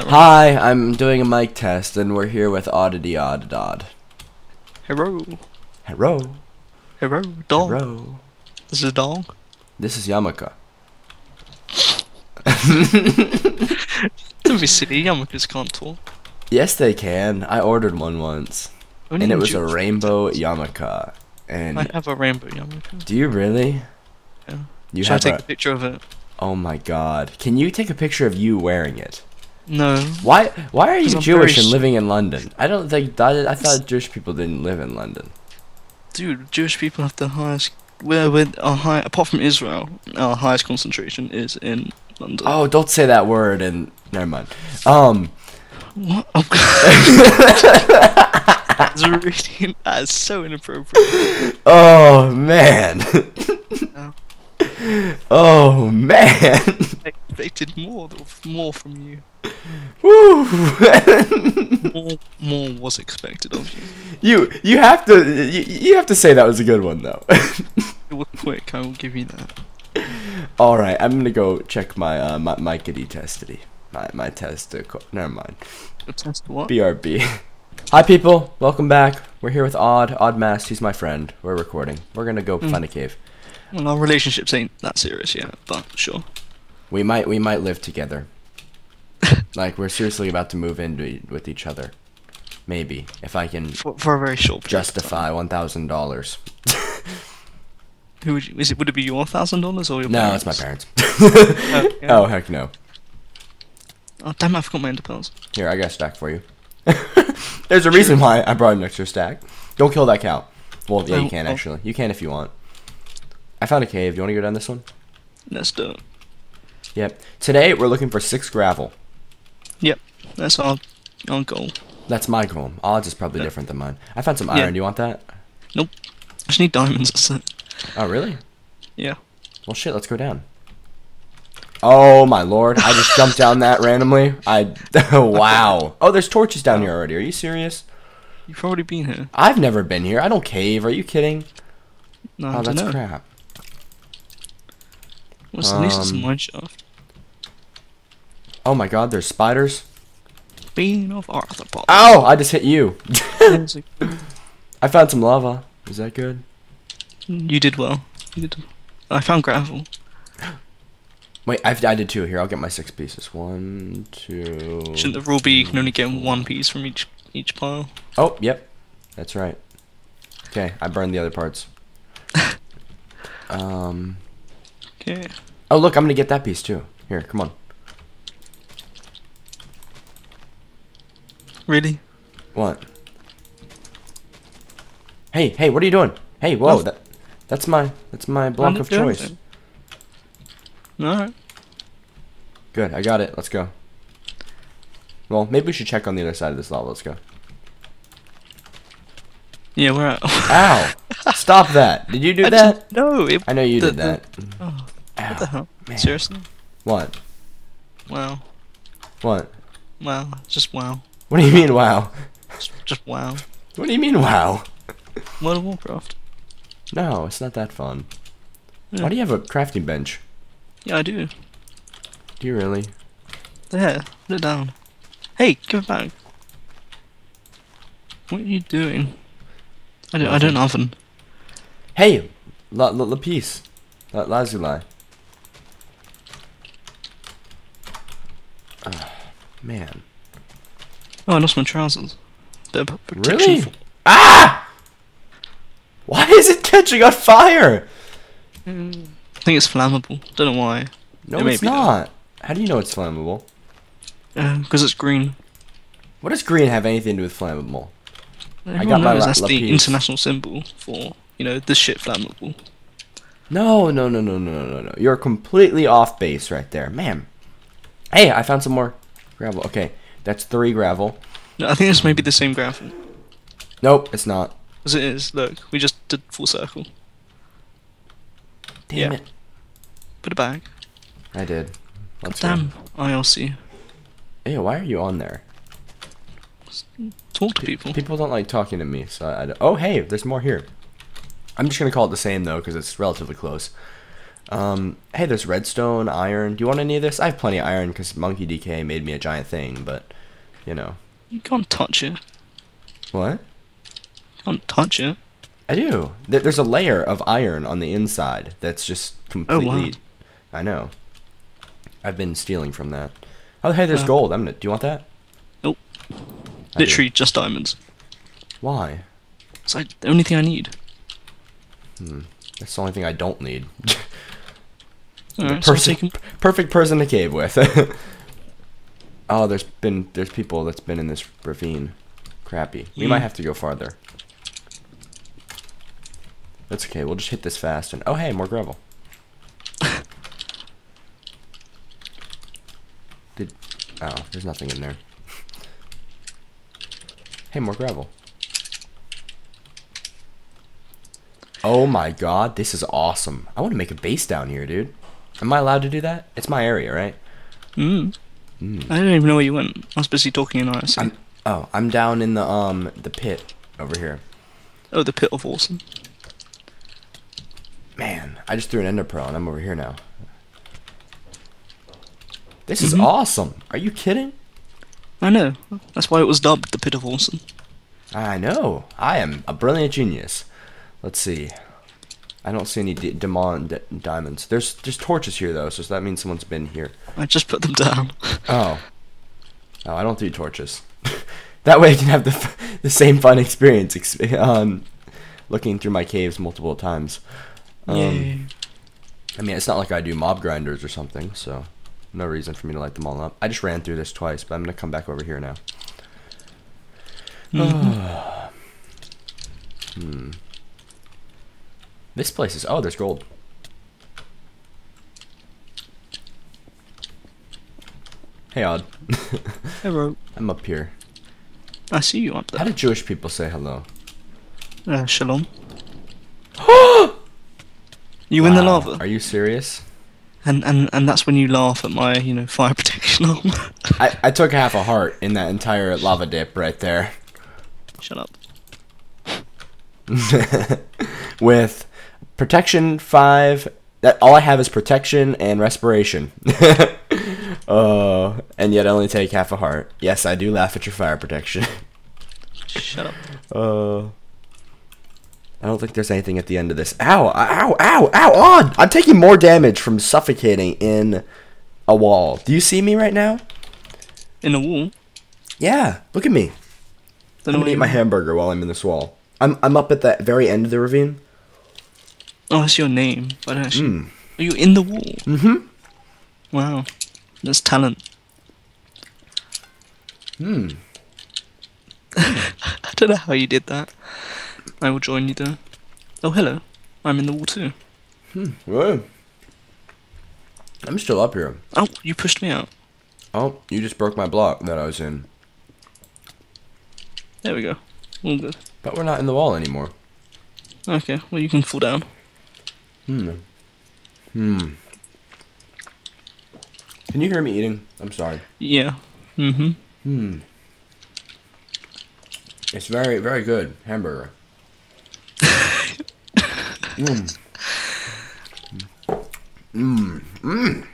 Hi, I'm doing a mic test, and we're here with Oddity Odd Odd. Hello. Hello. Hello. Dog. Hello. This is a dog. This is Yamaka. Don't be silly. Yamakas can't talk. Yes, they can. I ordered one once, and it was a rainbow. Yamaka. And I have a rainbow Yamaka. do you really? Yeah. You Should I take a. a picture of it? Oh my God! Can you take a picture of you wearing it? No. Why? Why are you Jewish and living in London? I don't think. I, I thought Jewish people didn't live in London. Dude, Jewish people have the highest. We're with our high. Apart from Israel, our highest concentration is in London. Oh, don't say that word. And never mind. Um. What? Oh, That's really. That's so inappropriate. Oh man. No. Oh man. I expected more, more from you. Woo. More, more was expected of you. you you have to you, you have to say that was a good one though. It was quick. I will give you that. All right, I'm gonna go check my uh my my kitty testity. My my test. Uh, never mind. Test what? BRB. Hi people, welcome back. We're here with Odd Odd Mast. He's my friend. We're recording. We're gonna go Mm. find a cave. Well, our relationships ain't that serious yet, but sure. We might we might live together. like we're seriously about to move in with each other. Maybe if I can For, for a very short period of time. justify one thousand dollars. Who would you, is it? Would it be your thousand dollars or your? Parents? No, it's my parents. Okay. Oh heck no. Oh damn! I forgot my ender pearls. Here, I got a stack for you. There's a reason why I brought an extra stack. Don't kill that cow. Well, yeah, you Oh, can oh. actually. You can if you want. I found a cave. Do you want to go down this one? Let's do it. Yep. Today we're looking for six gravel. Yep, that's our our goal. That's my goal. Odds is probably Yeah. different than mine. I found some Yeah. iron. Do you want that? Nope. I just need diamonds. Oh, really? Yeah. Well, shit. Let's go down. Oh my lord! I just jumped down that randomly. I wow. Oh, there's torches down here already. Are you serious? You've already been here. I've never been here. I don't cave. Are you kidding? No, Oh, I don't that's know. crap. What's it's a Um, mine shaft. Oh my god, there's spiders. Bane of arthropod. Ow! I just hit you. I found some lava. Is that good? you did well. You did. I found gravel. Wait, I've, I did two. Here, I'll get my six pieces. One, two. Shouldn't the rule be you can only get one piece from each each pile? Oh, yep. That's right. Okay, I burned the other parts. um. Okay. Oh, look, I'm gonna get that piece too. Here, come on. Really? What? Hey, hey, what are you doing? Hey, whoa, Oh. that, that's my, that's my block of choice. Alright. Good, I got it. Let's go. Well, maybe we should check on the other side of this lava. Let's go. Yeah, we're at. Ow! Stop that! Did you do I that? didn't- No, it. I know you the- did the- that. Oh, Ow. what the hell? man. Seriously? What? Wow. What? Wow. Just wow. What do you mean, wow? Just, just wow. What do you mean, wow? World of Warcraft. No, it's not that fun. Yeah. Why do you have a crafting bench? Yeah, I do. Do you really? There. Put it down. Hey, give it back. What are you doing? I don't. I don't oven. Hey! La La, La Peace. La Lazuli. Ah, man. Oh, I lost my trousers. They're protection Really? Ah! Why is it catching on fire? Mm, I think it's flammable. Don't know why. No, It it's be, though. not. How do you know it's flammable? Because it's green. What does green have anything to do with flammable? Everyone got my knows that's the lapis. international symbol for you know the shit flammable. No, no, no, no, no, no, no. You're completely off base right there. Man. Hey, I found some more gravel. Okay, that's three gravel. No, I think this may be the same gravel. Nope, it's not. As it is. Look, we just did full circle. Damn Yeah. it. Put it back. I did. Let's go. Damn. IRC. Ew, why are you on there? To people. People don't like talking to me, so I, I Oh, hey, there's more here. I'm just gonna call it the same though, because it's relatively close. Um, hey, there's redstone, iron. Do you want any of this? I have plenty of iron because Monkey DK made me a giant thing, but, you know. You can't touch it. What? You can't touch it. I do. There's a layer of iron on the inside that's just completely. Oh, wow. I know. I've been stealing from that. Oh, hey, there's Uh, gold. I'm gonna. Do you want that? Nope. Literally just diamonds. Why? It's like the only thing I need. That's the only thing I don't need. Alright, so taking. perfect person to cave with. oh, there's been there's people that's been in this ravine. Crappy. We Hmm. might have to go farther. That's okay. We'll just hit this fast and oh hey, more gravel. Did oh, there's nothing in there. Hey, more gravel. Oh my god, this is awesome. I want to make a base down here, dude. Am I allowed to do that? It's my area, right? Mm. I didn't even know where you went. I was busy talking in IRC. I'm oh, I'm down in the um the pit over here. Oh, the pit of awesome. Man, I just threw an ender pearl and I'm over here now. This is Mhm. awesome. Are you kidding? I know. That's why it was dubbed the pit of awesome. I know. I am a brilliant genius. Let's see. I don't see any demon di- diamonds. There's there's torches here though, so that means someone's been here. I just put them down. Oh. Oh, I don't do torches. that way I can have the f- the same fun experience ex- um, looking through my caves multiple times. Um, Yay. I mean, it's not like I do mob grinders or something, so no reason for me to light them all up. I just ran through this twice, but I'm gonna come back over here now. Mhm. Hmm. This place is oh, there's gold. Hey, Odd. Hello. I'm up here. I see you up there. How do Jewish people say hello? Uh, shalom. you in the Wow, lava, Are you serious? And and and that's when you laugh at my, you know, fire protection armor. I, I took half a heart in that entire lava dip right there. Shut up. With protection five, that all I have is protection and respiration. oh, and yet I only take half a heart. Yes, I do laugh at your fire protection. Shut up. Uh, I don't think there's anything at the end of this. Ow! Ow! Ow! Ow! On! I'm taking more damage from suffocating in a wall. Do you see me right now? In the wall. Yeah. Look at me. Then I'm gonna eat my hamburger while I'm in this wall. I'm I'm up at the very end of the ravine. Oh, that's your name. I don't actually. Mm. Are you in the wall? Mm-hmm. Wow. That's talent. Hmm. I don't know how you did that. I will join you there. Oh, hello. I'm in the wall too. Hmm. Well, I'm still up here. Oh, you pushed me out. Oh, you just broke my block that I was in. There we go. All good. But we're not in the wall anymore. Okay, well, you can fall down. Hmm. Hmm. Can you hear me eating? I'm sorry. Yeah. Mm hmm. Hmm. It's very, very good hamburger. Mmm. Mmm. Mmm.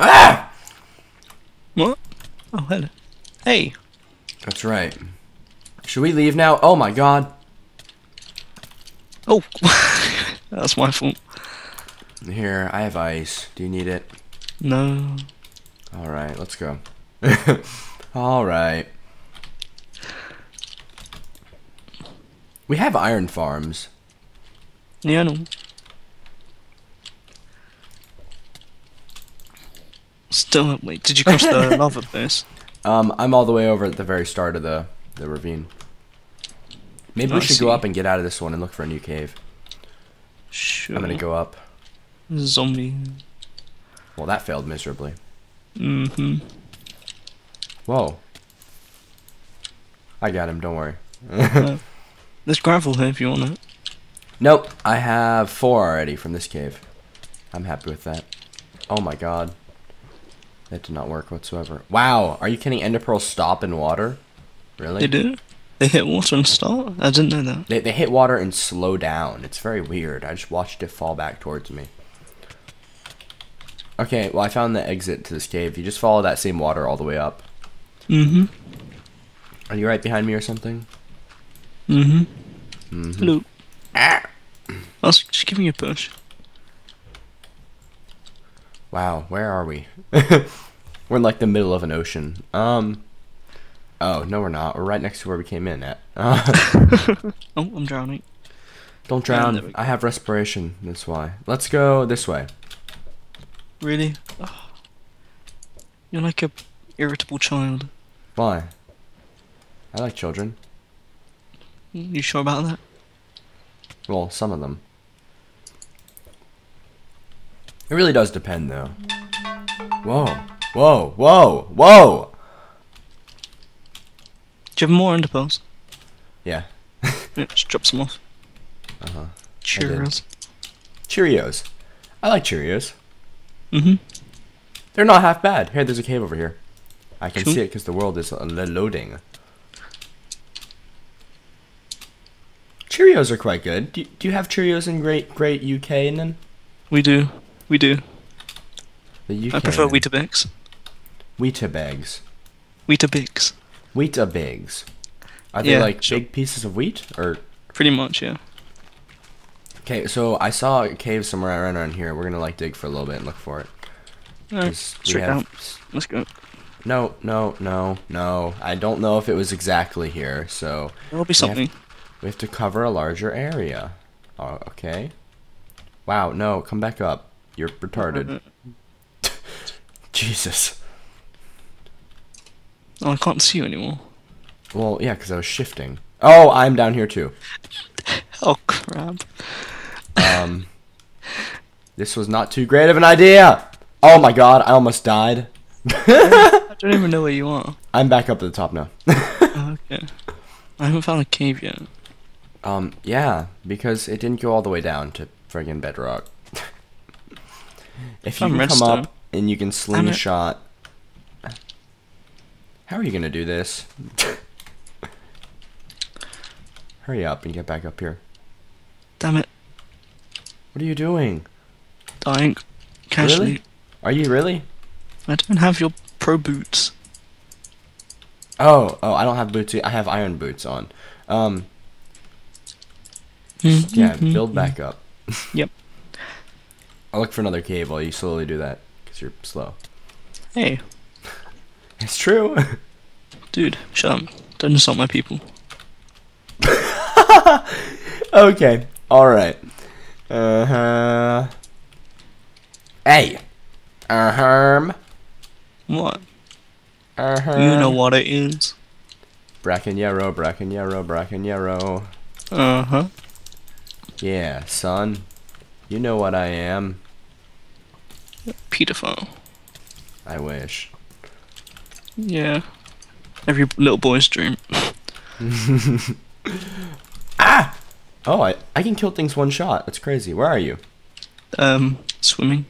Ah! What? Oh, hello. Hey. That's right. Should we leave now? Oh my god. Oh, that's my fault. Here, I have ice. Do you need it? No. Alright, let's go. Alright. We have iron farms. Yeah, no. Still, wait, did you cross the lava place? Um, I'm all the way over at the very start of the, the ravine. Maybe I we should go up and get out of this one and look for a new cave. Sure. I'm gonna go up. Zombie. Well, that failed miserably. Mm-hmm. Whoa. I got him, don't worry. There's gravel here if you want it. Nope, I have four already from this cave. I'm happy with that. Oh my god. That did not work whatsoever. Wow, are you kidding? Ender pearls stop in water? Really? They do? They hit water and stop? I didn't know that. They, they hit water and slow down. It's very weird. I just watched it fall back towards me. Okay, well I found the exit to this cave. You just follow that same water all the way up. Mm-hmm. Are you right behind me or something? Mm-hmm. Mhm. Hello. Ah. I was just giving a push. Wow, where are we? we're in like the middle of an ocean. Um. Oh no, we're not. We're right next to where we came in at. oh, I'm drowning. Don't drown. I have respiration. That's why. Let's go this way. Really? Oh. You're like a irritable child. Why? I like children. You sure about that? Well, some of them. It really does depend, though. Whoa, whoa, whoa, whoa! Do you have more ender pearls? Yeah. Yeah, just drop some off. Uh huh. Cheers. Cheerios. I like Cheerios. Mm-hmm. They're not half bad. Here, there's a cave over here. I can Cool. see it because the world is loading. Cheerios are quite good. Do, do you have Cheerios in Great Great UK and then We do. We do. the UK? I prefer then? Weetabix. Weetabix. Weetabix. Weetabigs. Are they Yeah, like sure. big pieces of wheat or? Pretty much, yeah. Okay, so I saw a cave somewhere right around here. We're gonna like dig for a little bit and look for it. Alright, 'Cause we straight have out. Let's go. No, no, no, no. I don't know if it was exactly here, so There'll be have- something. we have to cover a larger area. Uh, okay. Wow, no, come back up. You're retarded. Jesus. Oh, I can't see you anymore. Well, yeah, because I was shifting. Oh, I'm down here too. Oh, crap. Um, this was not too great of an idea. Oh my god, I almost died. I don't even know where you are. I'm back up at the top now. Oh, okay. I haven't found a cave yet. um, yeah, because it didn't go all the way down to friggin' bedrock. If you I'm can come up and you can slingshot. How are you gonna do this? Hurry up and get back up here. Damn it. What are you doing? Dying. Casually. Really? Are you really? I don't have your pro boots. Oh, oh, I don't have boots. I have iron boots on. Um, yeah, build back up. Yep. I'll look for another cave while you slowly do that, because you're slow. Hey, It's true. dude, shut up. Don't insult my people. okay, alright. Uh huh. Hey! Uh huh. What? Uh huh. You know what it is. Bracken Yarrow, Bracken Yarrow, Bracken Yarrow. Uh huh. Yeah, son. You know what I am. Pedophile. I wish. Yeah. Every little boy's dream. ah! Oh, I, I can kill things one shot. That's crazy. Where are you? Um, swimming.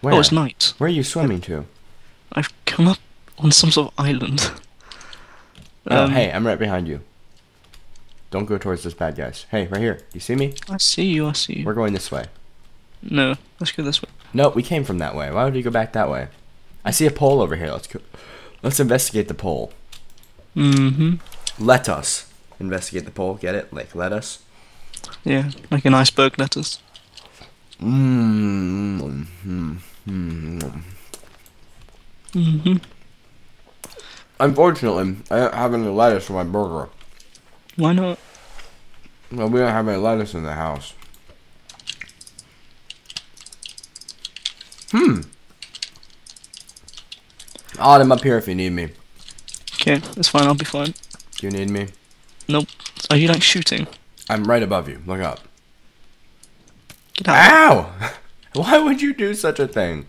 Where? Oh, it's night. Where are you swimming to? I've come up on some sort of island. Oh, Um, hey, I'm right behind you. Don't go towards those bad guys. Hey, right here. You see me? I see you, I see you. We're going this way. No, let's go this way. No, we came from that way. Why would we go back that way? I see a pole over here. Let's go. Let's investigate the pole. Mm-hmm. Let us investigate the pole. Get it? Like, let us. Yeah, like an iceberg lettuce. Mmm. Mm, mm. Mm-hmm. Unfortunately, I don't have any lettuce for my burger. Why not? Well, we don't have any lettuce in the house. Hmm. Odd, I'm up here if you need me. Okay, that's fine, I'll be fine. Do you need me? Nope. Are you like shooting? I'm right above you. Look up. Get out. Ow! Why would you do such a thing?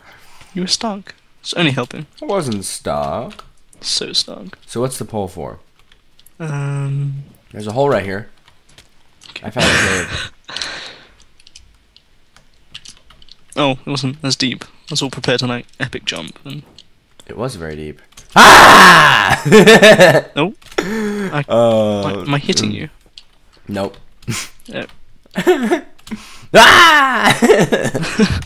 You were stuck. It's only helping. I wasn't stuck. So stuck. So what's the pole for? Um. There's a hole right here. I found a cave. Oh, it wasn't as deep. I was all prepared to like epic jump and It was very deep. Ah! oh, I, uh, am, I, hitting you? Nope. Yeah. ah!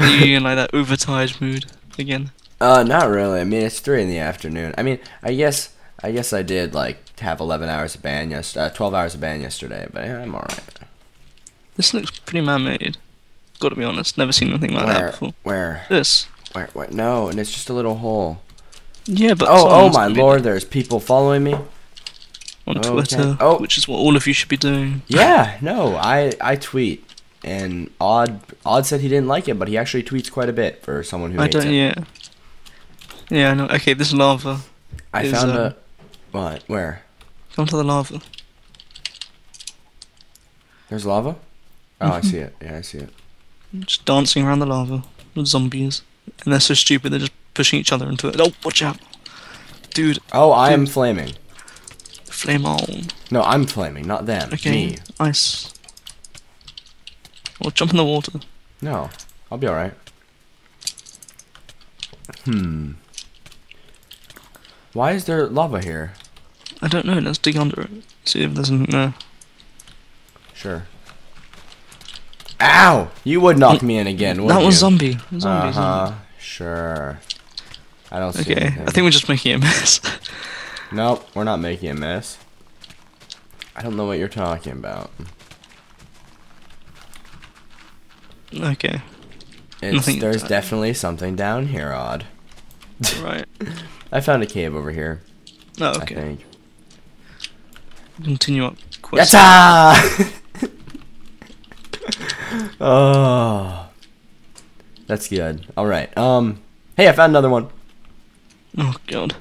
Are you in like that overtired mood again? Uh, not really. I mean, it's three in the afternoon. I mean, I guess I guess I did like have eleven hours of ban yes, uh, twelve hours of ban yesterday, but yeah, I'm alright. This looks pretty man-made. Got to be honest, never seen anything like that Where? before. Where? This. Where? Where? No, and it's just a little hole. Yeah, but Oh, oh my lord! There's people following me. On Okay. Twitter, Oh. which is what all of you should be doing. Yeah, no, I I tweet, and Odd Odd said he didn't like it, but he actually tweets quite a bit for someone who I don't. it. Yeah. Yeah, I know. Okay, this lava. I is, found um, a what? Where? Come to the lava. There's lava. Oh, Mm-hmm. I see it. Yeah, I see it. Just dancing around the lava with zombies, and they're so stupid they're just pushing each other into it. Oh, watch out, dude! Oh, I am flaming. Flame on. No, I'm flaming, not them. Okay, Me. ice. Or jump in the water. No, I'll be alright. Hmm. Why is there lava here? I don't know. Let's dig under it. See if there's anything there. Sure. Ow! You would knock me in again, wouldn't that you? was zombie. Zombie. Uh huh. zombie. Sure. I don't see Okay, anything. I think we're just making a mess. Nope, we're not making a mess. I don't know what you're talking about. okay, It's, there's definitely something down here, Odd. right. I found a cave over here. Oh, I okay. think. Continue up. Quest. Yatta! oh, that's good. All right. Um. Hey, I found another one. Oh god.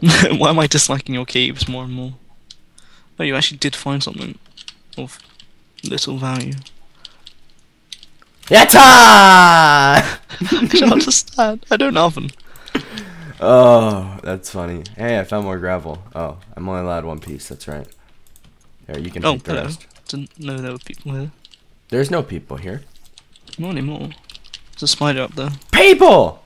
Why am I disliking your caves more and more? Oh, you actually did find something of little value. Yatta! I don't understand. I don't oven. oh, that's funny. Hey, I found more gravel. Oh, I'm only allowed one piece. That's right. There, you can Oh, take the hello. rest. Didn't know there were people here. There's no people here. Not anymore. There's a spider up there. People.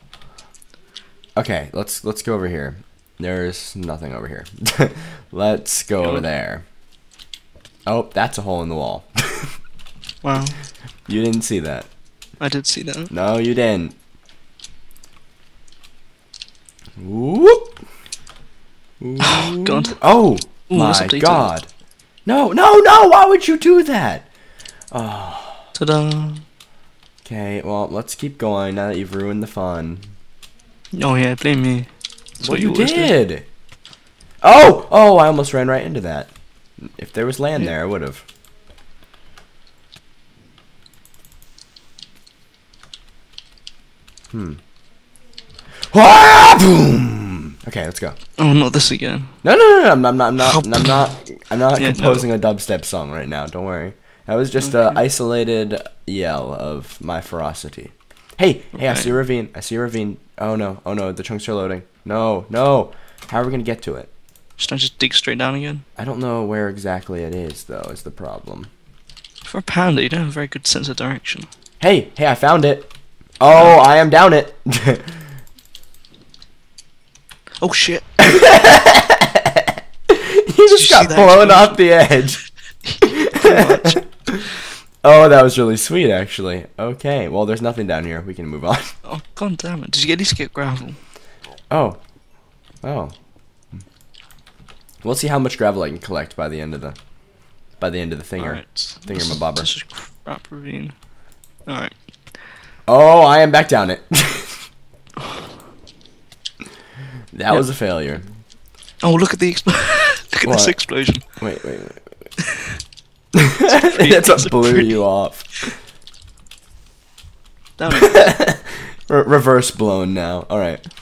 Okay, let's let's go over here. There's nothing over here. let's go over there. Oh, that's a hole in the wall. Wow. you didn't see that. I did see that. No, you didn't. Whoop. Oh, God. Oh Ooh, my god. No, no, no! Why would you do that? Ta-da. Okay, well, let's keep going now that you've ruined the fun. Oh yeah, blame me. That's Well, you did. Oh, oh! I almost ran right into that. If there was land Yeah. there, I would have. Hmm. Ah, boom. Okay, let's go. Oh, not this again. No, no, no, no! I'm, I'm not. I'm not. I'm not. I'm not Yeah, no. composing a dubstep song right now. Don't worry. That was just a isolated yell of my ferocity. Hey, hey! I see a ravine. I see a ravine. Oh no! Oh no! The chunks are loading. No, no! How are we gonna get to it? Should I just dig straight down again? I don't know where exactly it is, though. Is the problem? For a panda, you don't have a very good sense of direction. Hey, hey! I found it. Oh, I am down it. Oh shit! you just got blown off the edge. oh, that was really sweet, actually. Okay, well, there's nothing down here. We can move on. Oh god damn it! Did you get any skip gravel? Oh. Oh. We'll see how much gravel I can collect by the end of the by the end of the thinger. Alright. Thingamabobber. This is crap ravine. Alright. Oh, I am back down it. that Yep. was a failure. Oh look at the expl- look at What? this explosion. Wait, wait, wait. wait. That's what blew pretty- you off. Damn it. Re- reverse blown now. All right.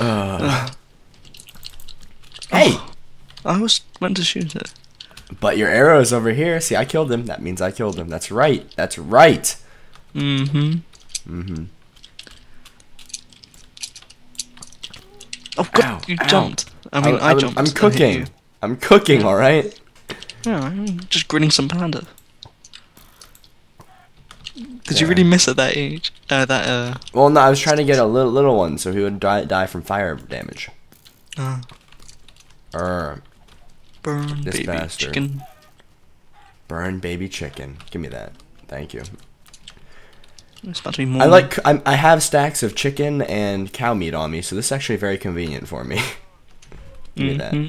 Uh, hey, I was meant to shoot it. but your arrow is over here. See, I killed him. That means I killed him. That's right. That's right. Mm-hmm. Mm-hmm. Oh god, Ow, you ow. jumped. I mean, I, I'm- jumped. I'm cooking. I'm cooking. All right. Yeah, I'm just grinning some panda. Did you really miss at that age? Uh, that uh, Well, no, I was trying to get a little little one so he would die die from fire damage. uh Err, burn This baby bastard. chicken. burn baby chicken. Give me that. Thank you. It's about to be more. I like. I'm, I have stacks of chicken and cow meat on me, so this is actually very convenient for me. Give me that. Mhm.